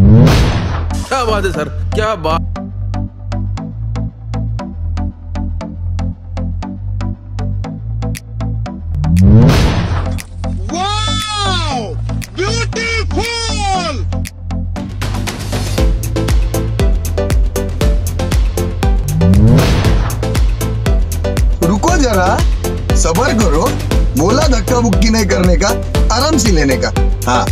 क्या बात है सर? क्या बात? रुको जरा। सबर करो। बोला धक्का मुक्की नहीं करने का आराम से लेने का। हाँ।